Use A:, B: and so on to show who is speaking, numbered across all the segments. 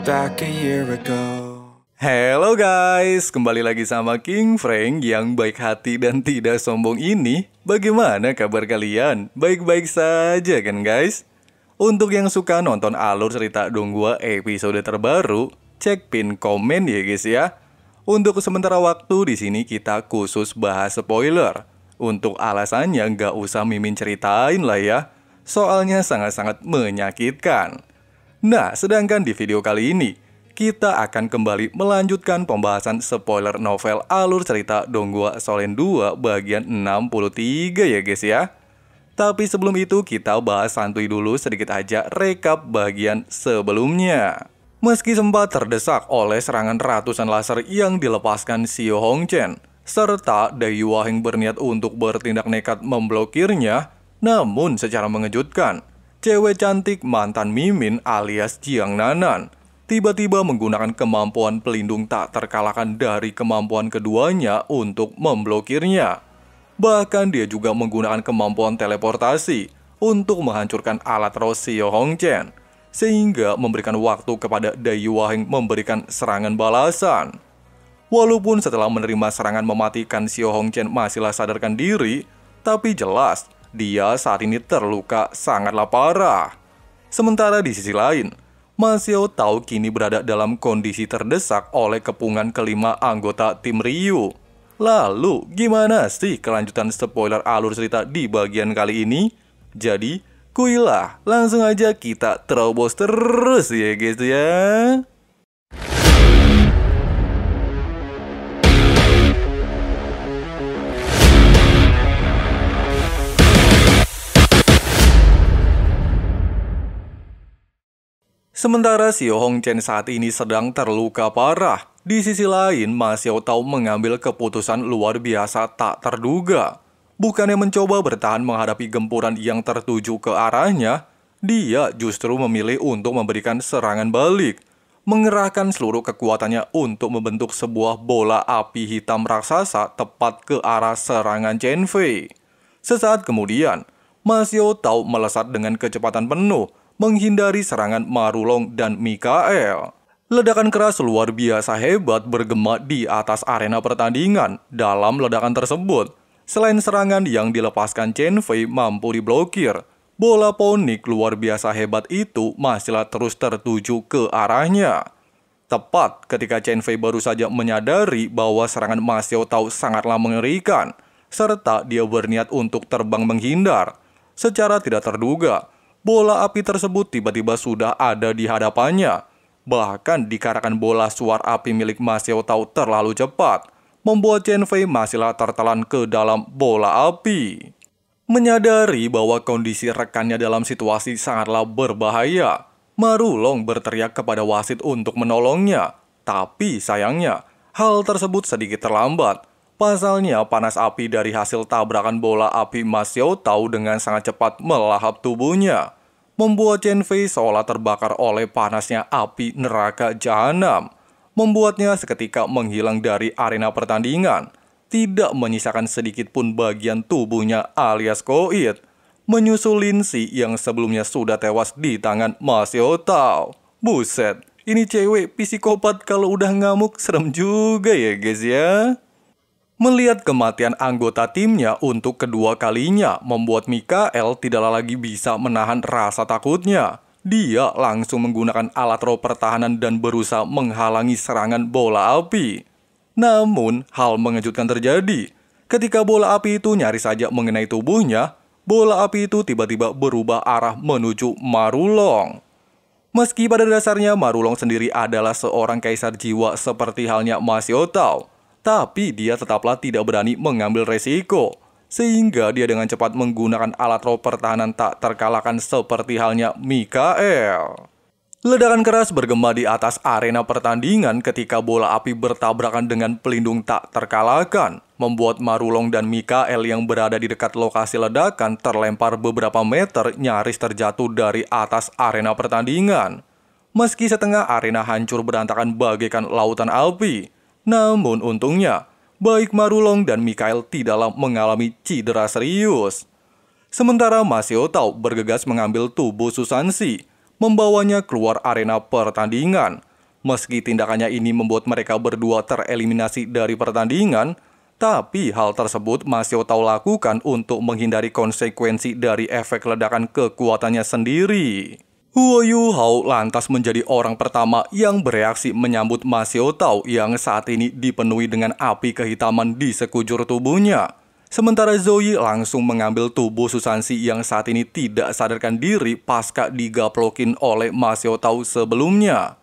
A: back a year ago.
B: Hello guys, kembali lagi sama King Frank yang baik hati dan tidak sombong ini. Bagaimana kabar kalian? Baik-baik saja kan guys? Untuk yang suka nonton alur cerita Donggua episode terbaru, cek pin komen ya guys ya. Untuk sementara waktu di sini kita khusus bahas spoiler. Untuk alasannya nggak usah mimin ceritain lah ya. Soalnya sangat-sangat menyakitkan. Nah, sedangkan di video kali ini, kita akan kembali melanjutkan pembahasan spoiler novel alur cerita Donggua Solen 2 bagian 63 ya guys ya. Tapi sebelum itu kita bahas santuy dulu sedikit aja rekap bagian sebelumnya. Meski sempat terdesak oleh serangan ratusan laser yang dilepaskan Sio Hongchen, serta Dai Wahing berniat untuk bertindak nekat memblokirnya, namun secara mengejutkan, cewek cantik mantan Mimin alias Jiang Nanan tiba-tiba menggunakan kemampuan pelindung tak terkalahkan dari kemampuan keduanya untuk memblokirnya. Bahkan dia juga menggunakan kemampuan teleportasi untuk menghancurkan alat Rosio Hongchen, sehingga memberikan waktu kepada Dai Waheng memberikan serangan balasan. Walaupun setelah menerima serangan mematikan Sio Hongchen masihlah sadarkan diri, tapi jelas dia saat ini terluka sangatlah parah. Sementara di sisi lain, Masio tahu kini berada dalam kondisi terdesak oleh kepungan kelima anggota tim Ryu. Lalu, gimana sih kelanjutan spoiler alur cerita di bagian kali ini? Jadi, kuilah, langsung aja kita terobos terus ya guys ya. Sementara Xiao Hongchen saat ini sedang terluka parah. Di sisi lain, Ma Xiao Tao mengambil keputusan luar biasa tak terduga. Bukannya mencoba bertahan menghadapi gempuran yang tertuju ke arahnya, dia justru memilih untuk memberikan serangan balik. Mengerahkan seluruh kekuatannya untuk membentuk sebuah bola api hitam raksasa tepat ke arah serangan Chen Fei. Sesaat kemudian, Ma Xiao Tao melesat dengan kecepatan penuh, menghindari serangan Marulong dan Mikael. Ledakan keras luar biasa hebat bergema di atas arena pertandingan. Dalam ledakan tersebut, selain serangan yang dilepaskan Chen Fei mampu diblokir, bola ponik luar biasa hebat itu masihlah terus tertuju ke arahnya. Tepat ketika Chen Fei baru saja menyadari bahwa serangan Ma Xiao Tao sangatlah mengerikan, serta dia berniat untuk terbang menghindar. Secara tidak terduga, bola api tersebut tiba-tiba sudah ada di hadapannya. Bahkan dikarenakan bola suar api milik Ma Xiao Tao terlalu cepat, membuat Chen Fei masihlah tertelan ke dalam bola api. Menyadari bahwa kondisi rekannya dalam situasi sangatlah berbahaya, Marulong berteriak kepada wasit untuk menolongnya. Tapi sayangnya, hal tersebut sedikit terlambat. Pasalnya, panas api dari hasil tabrakan bola api Ma Xiao Tao dengan sangat cepat melahap tubuhnya, membuat Chen Fei seolah terbakar oleh panasnya api neraka jahanam, membuatnya seketika menghilang dari arena pertandingan, tidak menyisakan sedikit pun bagian tubuhnya alias koit, menyusul Linsi yang sebelumnya sudah tewas di tangan Ma Xiao Tao. Buset, ini cewek psikopat kalau udah ngamuk serem juga ya guys ya. Melihat kematian anggota timnya untuk kedua kalinya membuat Mikael tidak lagi bisa menahan rasa takutnya. Dia langsung menggunakan alat roh pertahanan dan berusaha menghalangi serangan bola api. Namun, hal mengejutkan terjadi. Ketika bola api itu nyaris saja mengenai tubuhnya, bola api itu tiba-tiba berubah arah menuju Marulong. Meski pada dasarnya Marulong sendiri adalah seorang kaisar jiwa seperti halnya Ma Xiao Tao, tapi dia tetaplah tidak berani mengambil resiko. Sehingga dia dengan cepat menggunakan alat roh pertahanan tak terkalahkan seperti halnya Mikael. Ledakan keras bergema di atas arena pertandingan ketika bola api bertabrakan dengan pelindung tak terkalahkan, membuat Marulong dan Mikael yang berada di dekat lokasi ledakan terlempar beberapa meter nyaris terjatuh dari atas arena pertandingan. Meski setengah arena hancur berantakan bagaikan lautan api, namun untungnya, baik Marulong dan Mikael tidaklah mengalami cedera serius. Sementara Masio Tao bergegas mengambil tubuh Susansi, membawanya keluar arena pertandingan. Meski tindakannya ini membuat mereka berdua tereliminasi dari pertandingan, tapi hal tersebut masih tahu lakukan untuk menghindari konsekuensi dari efek ledakan kekuatannya sendiri. Huo Yu Hao lantas menjadi orang pertama yang bereaksi menyambut Ma Tao yang saat ini dipenuhi dengan api kehitaman di sekujur tubuhnya. Sementara Zoe langsung mengambil tubuh Susansi yang saat ini tidak sadarkan diri pasca digaplokin oleh Ma Tao sebelumnya.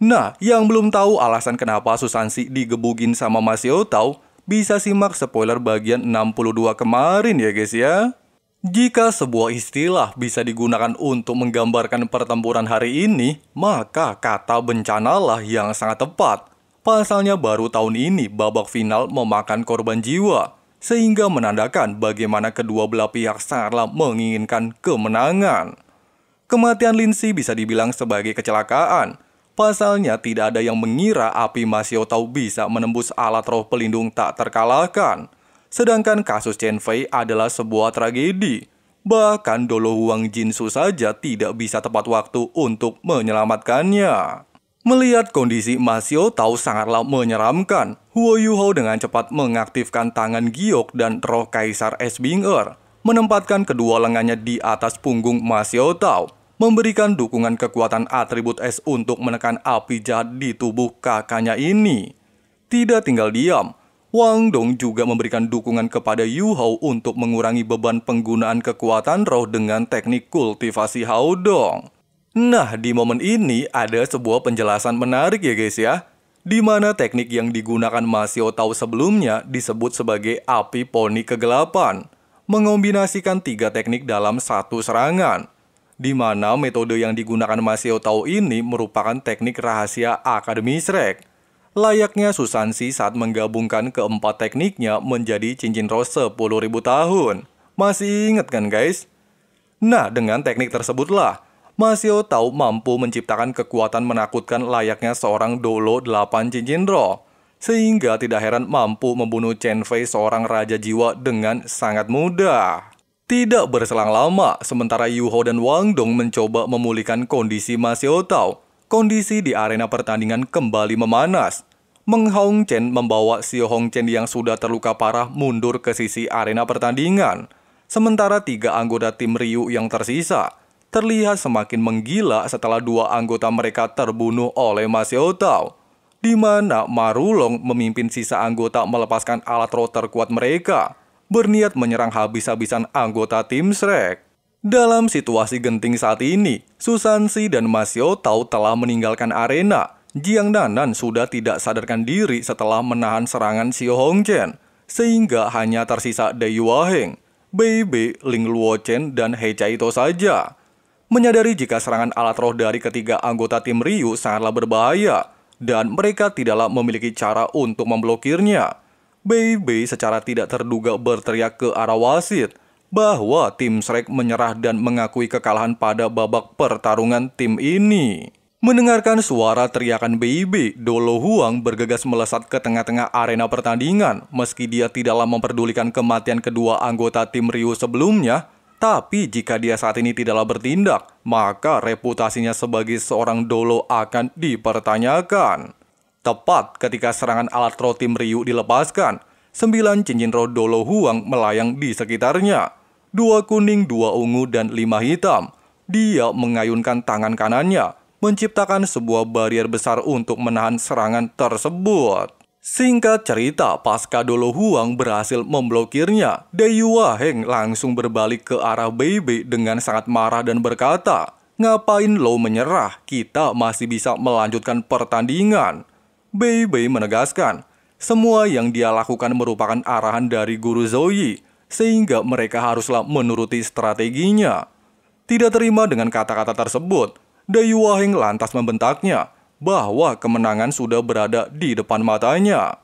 B: Nah, yang belum tahu alasan kenapa Susansi digebugin sama Ma Tao, bisa simak spoiler bagian 62 kemarin ya guys ya. Jika sebuah istilah bisa digunakan untuk menggambarkan pertempuran hari ini, maka kata bencanalah yang sangat tepat. Pasalnya baru tahun ini babak final memakan korban jiwa, sehingga menandakan bagaimana kedua belah pihak sangatlah menginginkan kemenangan. Kematian Lindsay bisa dibilang sebagai kecelakaan. Pasalnya tidak ada yang mengira api Masio Tau bisa menembus alat roh pelindung tak terkalahkan. Sedangkan kasus Chen Fei adalah sebuah tragedi. Bahkan Dolo Huang Jinsu saja tidak bisa tepat waktu untuk menyelamatkannya. Melihat kondisi Masio sangatlah menyeramkan, Huo Yuho dengan cepat mengaktifkan tangan giok dan roh Kaisar Es Binger, menempatkan kedua lengannya di atas punggung Masio memberikan dukungan kekuatan atribut es untuk menekan api jahat di tubuh kakaknya ini. Tidak tinggal diam, Wang Dong juga memberikan dukungan kepada Yu Hao untuk mengurangi beban penggunaan kekuatan roh dengan teknik kultivasi Hao Dong. Nah, di momen ini ada sebuah penjelasan menarik ya guys ya. Di mana teknik yang digunakan Masio Tao sebelumnya disebut sebagai api poni kegelapan. Mengombinasikan tiga teknik dalam satu serangan. Di mana metode yang digunakan Masio Tao ini merupakan teknik rahasia Akademi Shrek layaknya Susansi saat menggabungkan keempat tekniknya menjadi cincin roh 10.000 tahun. Masih ingat kan guys? Nah, dengan teknik tersebutlah, Masio tahu mampu menciptakan kekuatan menakutkan layaknya seorang dolo 8 cincin roh. Sehingga tidak heran mampu membunuh Chen Fei seorang raja jiwa dengan sangat mudah. Tidak berselang lama, sementara Yu Ho dan Wang Dong mencoba memulihkan kondisi Masio Tao, kondisi di arena pertandingan kembali memanas. Meng Hong Chen membawa Xiao Hong Chen yang sudah terluka parah mundur ke sisi arena pertandingan. Sementara tiga anggota tim Ryu yang tersisa terlihat semakin menggila setelah dua anggota mereka terbunuh oleh Ma Xiao Tao, di mana Marulong memimpin sisa anggota melepaskan alat roh terkuat mereka, berniat menyerang habis-habisan anggota tim Shrek. Dalam situasi genting saat ini, Susansi dan Ma Xiao Tao telah meninggalkan arena Jiang Nanan sudah tidak sadarkan diri setelah menahan serangan Xiao Hongchen, sehingga hanya tersisa Dai Yuaheng, Bei Bei, Ling Luo Chen, dan He Chaito saja. Menyadari jika serangan alat roh dari ketiga anggota tim Ryu sangatlah berbahaya, dan mereka tidaklah memiliki cara untuk memblokirnya. Bei Bei secara tidak terduga berteriak ke arah wasit bahwa tim Shrek menyerah dan mengakui kekalahan pada babak pertarungan tim ini. Mendengarkan suara teriakan baby, Dolo Huang bergegas melesat ke tengah-tengah arena pertandingan. Meski dia tidaklah memperdulikan kematian kedua anggota tim Ryu sebelumnya, tapi jika dia saat ini tidaklah bertindak, maka reputasinya sebagai seorang Dolo akan dipertanyakan. Tepat ketika serangan alat roh tim Ryu dilepaskan, sembilan cincin roh Dolo Huang melayang di sekitarnya. Dua kuning, dua ungu, dan lima hitam. Dia mengayunkan tangan kanannya, menciptakan sebuah barrier besar untuk menahan serangan tersebut. Singkat cerita, pasca Dolo Huang berhasil memblokirnya, Deyua Heng langsung berbalik ke arah Baby dengan sangat marah dan berkata, Ngapain lo menyerah? Kita masih bisa melanjutkan pertandingan. Baby menegaskan, semua yang dia lakukan merupakan arahan dari guru Zoe, sehingga mereka haruslah menuruti strateginya. Tidak terima dengan kata-kata tersebut, Dayu Waheng lantas membentaknya bahwa kemenangan sudah berada di depan matanya.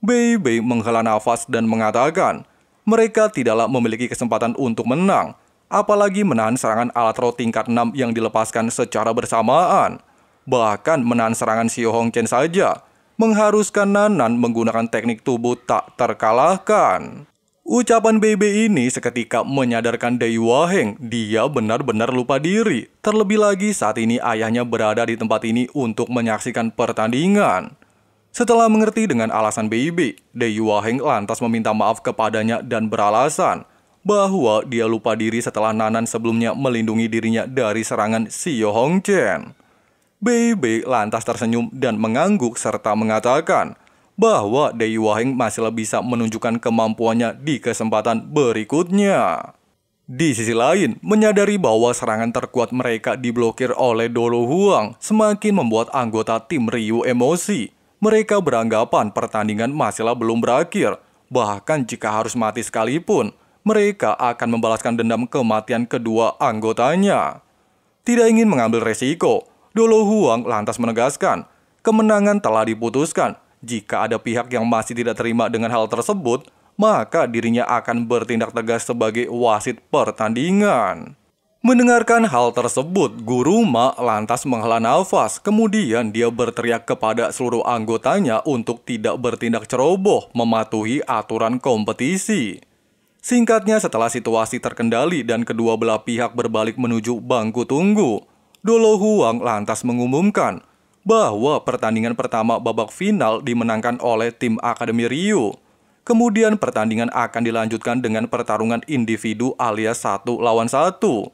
B: Bei Bei menghela nafas dan mengatakan, mereka tidaklah memiliki kesempatan untuk menang, apalagi menahan serangan alat roh tingkat 6 yang dilepaskan secara bersamaan. Bahkan menahan serangan Xiao Hong Chen saja, mengharuskan Nanan menggunakan teknik tubuh tak terkalahkan. Ucapan BB ini seketika menyadarkan Dai Waheng dia benar-benar lupa diri. Terlebih lagi saat ini ayahnya berada di tempat ini untuk menyaksikan pertandingan. Setelah mengerti dengan alasan BB, Dai Waheng lantas meminta maaf kepadanya dan beralasan bahwa dia lupa diri setelah Nanan sebelumnya melindungi dirinya dari serangan Sio Hong Chen. BB lantas tersenyum dan mengangguk serta mengatakan bahwa Dei Waheng masih bisa menunjukkan kemampuannya di kesempatan berikutnya. Di sisi lain, menyadari bahwa serangan terkuat mereka diblokir oleh Dolo Huang semakin membuat anggota tim Ryu emosi. Mereka beranggapan pertandingan masihlah belum berakhir. Bahkan jika harus mati sekalipun, mereka akan membalaskan dendam kematian kedua anggotanya. Tidak ingin mengambil resiko, Dolo Huang lantas menegaskan, kemenangan telah diputuskan jika ada pihak yang masih tidak terima dengan hal tersebut, maka dirinya akan bertindak tegas sebagai wasit pertandingan. Mendengarkan hal tersebut, Guru Ma lantas menghela nafas. Kemudian dia berteriak kepada seluruh anggotanya untuk tidak bertindak ceroboh mematuhi aturan kompetisi. Singkatnya setelah situasi terkendali dan kedua belah pihak berbalik menuju bangku tunggu, Dolo Huang lantas mengumumkan bahwa pertandingan pertama babak final dimenangkan oleh tim Akademi Rio. Kemudian pertandingan akan dilanjutkan dengan pertarungan individu alias satu lawan satu.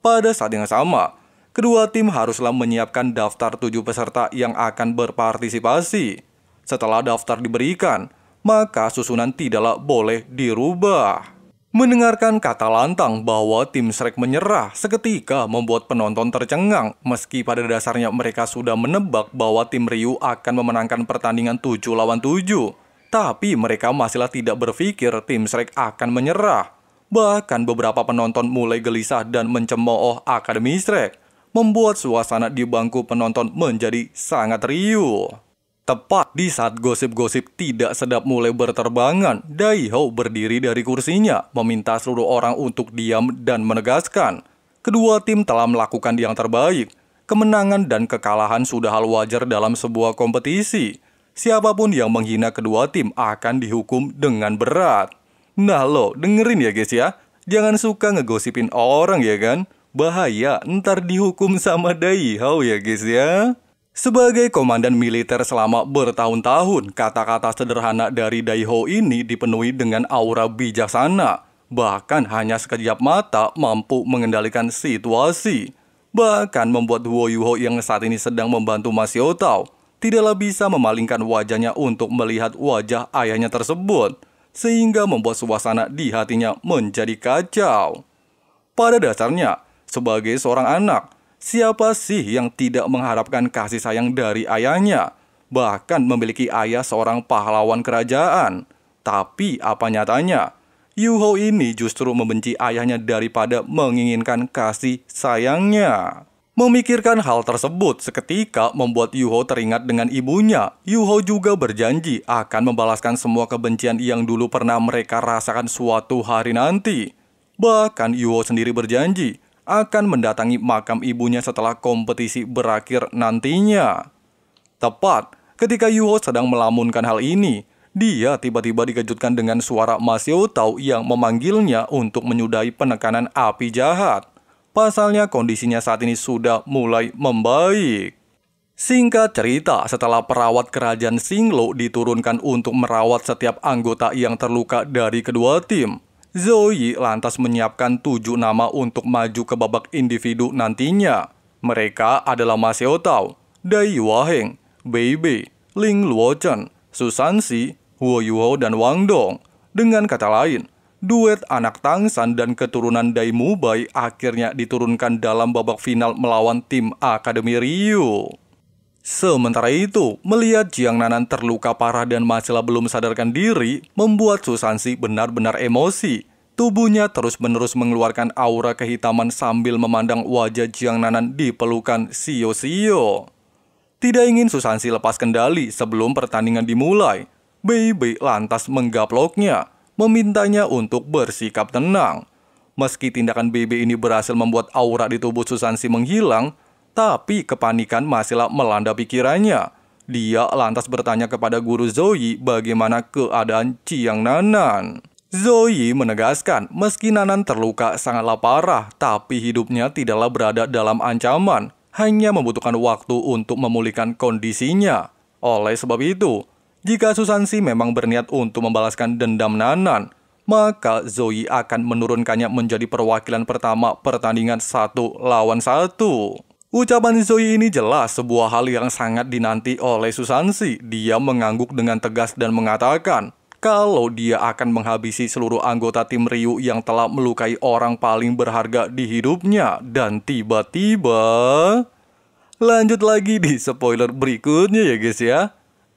B: Pada saat yang sama, kedua tim haruslah menyiapkan daftar tujuh peserta yang akan berpartisipasi. Setelah daftar diberikan, maka susunan tidaklah boleh dirubah. Mendengarkan kata lantang bahwa tim Shrek menyerah seketika membuat penonton tercengang meski pada dasarnya mereka sudah menebak bahwa tim Ryu akan memenangkan pertandingan 7 lawan 7. Tapi mereka masihlah tidak berpikir tim Shrek akan menyerah. Bahkan beberapa penonton mulai gelisah dan mencemooh Akademi Shrek, membuat suasana di bangku penonton menjadi sangat riuh. Tepat di saat gosip-gosip tidak sedap mulai berterbangan, Daiho berdiri dari kursinya, meminta seluruh orang untuk diam dan menegaskan. Kedua tim telah melakukan yang terbaik. Kemenangan dan kekalahan sudah hal wajar dalam sebuah kompetisi. Siapa pun yang menghina kedua tim akan dihukum dengan berat. Nah lo, dengerin ya guys ya. Jangan suka ngegosipin orang ya kan. Bahaya, ntar dihukum sama Daiho ya guys ya. Sebagai komandan militer selama bertahun-tahun, kata-kata sederhana dari Daiho ini dipenuhi dengan aura bijaksana. Bahkan hanya sekejap mata mampu mengendalikan situasi. Bahkan membuat Huo Yuho yang saat ini sedang membantu Mas Yotao tidaklah bisa memalingkan wajahnya untuk melihat wajah ayahnya tersebut. Sehingga membuat suasana di hatinya menjadi kacau. Pada dasarnya, sebagai seorang anak, Siapa sih yang tidak mengharapkan kasih sayang dari ayahnya? Bahkan memiliki ayah seorang pahlawan kerajaan. Tapi apa nyatanya? Yuho ini justru membenci ayahnya daripada menginginkan kasih sayangnya. Memikirkan hal tersebut seketika membuat Yuho teringat dengan ibunya. Yuho juga berjanji akan membalaskan semua kebencian yang dulu pernah mereka rasakan suatu hari nanti. Bahkan Yuho sendiri berjanji akan mendatangi makam ibunya setelah kompetisi berakhir nantinya. Tepat ketika Yuho sedang melamunkan hal ini, dia tiba-tiba dikejutkan dengan suara Masio Tao yang memanggilnya untuk menyudahi penekanan api jahat. Pasalnya kondisinya saat ini sudah mulai membaik. Singkat cerita, setelah perawat kerajaan Singlo diturunkan untuk merawat setiap anggota yang terluka dari kedua tim, Zoe lantas menyiapkan tujuh nama untuk maju ke babak individu nantinya. Mereka adalah Ma Xiaotao, Dai Waheng, Bei Bei, Ling Luochen, Susan Si, Huo Yuho, dan Wang Dong. Dengan kata lain, duet anak Tangsan dan keturunan Dai Mubai akhirnya diturunkan dalam babak final melawan tim Akademi Ryu. Sementara itu, melihat Jiang Nanan terluka parah dan masihlah belum sadarkan diri, membuat Susansi benar-benar emosi. Tubuhnya terus-menerus mengeluarkan aura kehitaman sambil memandang wajah Jiang Nanan di pelukan Sio Sio. Tidak ingin Susansi lepas kendali sebelum pertandingan dimulai, Bei Bei lantas menggaploknya, memintanya untuk bersikap tenang. Meski tindakan BB ini berhasil membuat aura di tubuh Susansi menghilang, tapi kepanikan masihlah melanda pikirannya. Dia lantas bertanya kepada guru Zoe bagaimana keadaan Ciang Nanan. Zoe menegaskan, meski Nanan terluka sangatlah parah, tapi hidupnya tidaklah berada dalam ancaman, hanya membutuhkan waktu untuk memulihkan kondisinya. Oleh sebab itu, jika Susansi memang berniat untuk membalaskan dendam Nanan, maka Zoe akan menurunkannya menjadi perwakilan pertama pertandingan satu lawan satu. Ucapan Zoe ini jelas sebuah hal yang sangat dinanti oleh Susansi. Dia mengangguk dengan tegas dan mengatakan, kalau dia akan menghabisi seluruh anggota tim Ryu yang telah melukai orang paling berharga di hidupnya. Dan tiba-tiba... Lanjut lagi di spoiler berikutnya ya guys ya.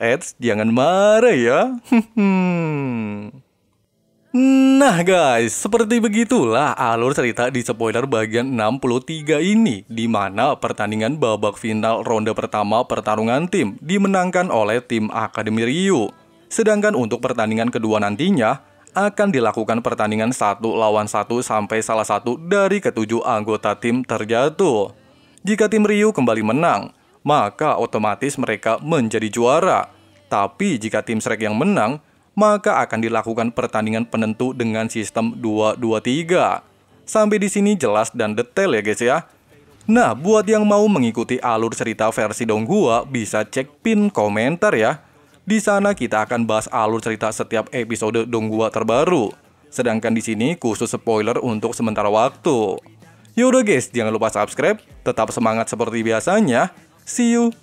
B: Eits, jangan marah ya. Nah guys, seperti begitulah alur cerita di spoiler bagian 63 ini di mana pertandingan babak final ronde pertama pertarungan tim dimenangkan oleh tim Akademi Ryu. Sedangkan untuk pertandingan kedua nantinya, akan dilakukan pertandingan satu lawan satu sampai salah satu dari ketujuh anggota tim terjatuh. Jika tim Ryu kembali menang, maka otomatis mereka menjadi juara. Tapi jika tim Shrek yang menang, maka akan dilakukan pertandingan penentu dengan sistem 2-2-3. Sampai di sini jelas dan detail ya guys ya. Nah, buat yang mau mengikuti alur cerita versi Donghua, bisa cek pin komentar ya. Di sana kita akan bahas alur cerita setiap episode Donggua terbaru. Sedangkan di sini khusus spoiler untuk sementara waktu. Yaudah guys, jangan lupa subscribe, tetap semangat seperti biasanya. See you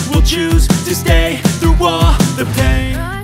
A: will choose to stay through all the pain